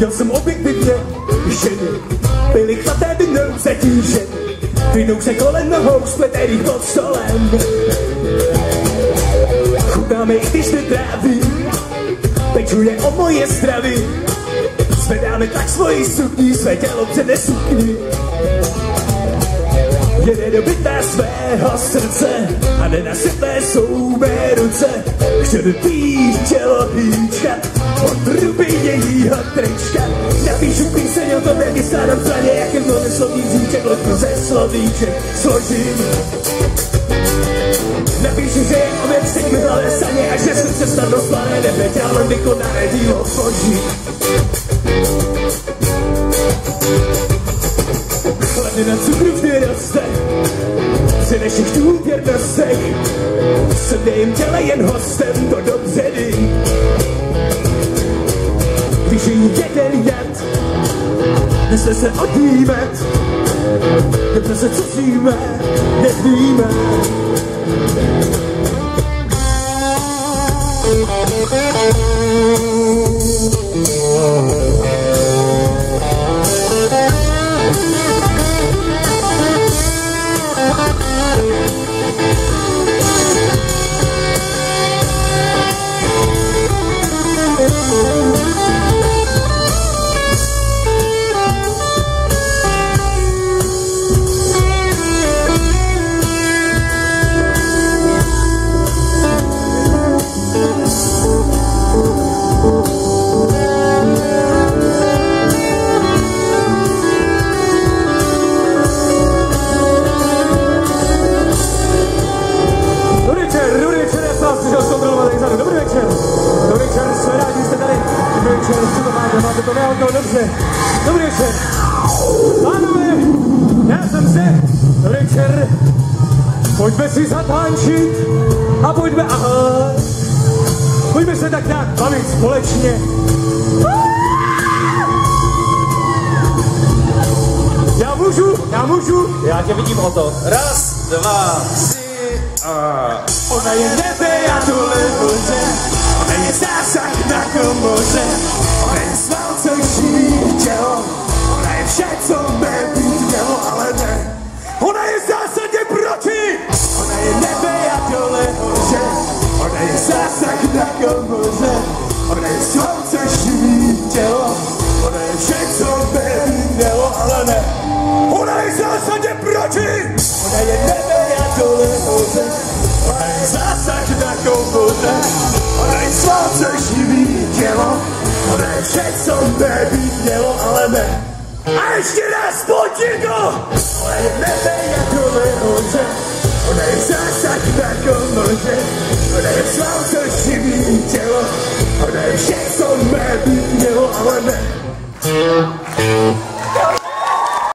Viděl jsem objektivně ženy, byly chlaté vinou zatíženy. Vyjdou se kolem nohou, spletených pod stolem. Chutnáme, i když netráví, pečuje o moje zdraví. Zvedáme tak svoji sukni, své tělo přede sukni. Je nedobytá svého srdce a nenasytné jsou mé ruce. Chce vypít tělo hýčka od ruby jejího trička. Napíšu píseň o tom, jak je stádám straně, jak je mluvím slovíček, loďku ze slovíček složím. Napíšu, že je oběd teď mi hlavě saně a že srdce snadno splané nebe, ale vykonané dílo složí. Než jich důvěrnostech, jsem jejím těle jen hostem, to dobře ví. Když je jeden jed, nesle se odjímet, kde se cizíme, nevíme. Dobrý neauto, dobře. Dobrý večer. Pánové, já jsem se, večer. Pojďme si zatančit a pojďme, aha. Pojďme se tak nějak bavit společně. Já můžu, já můžu, Já tě vidím o to. Raz, dva, tři a... Ona je nebe, já tu levoře, ona je zásah zásah na komoře, ona je sval, co živí tělo, ona je vše, co mé být mělo, ale ne. Ona je zásadně proti, ona je nebe, já dole hoře, Ona je zásah na komoře, ona je sváce živý tělo, ona je vše, co nebýt mělo, ale ne. A ještě raz pojď Ona je nebe, J'ai son mère, il est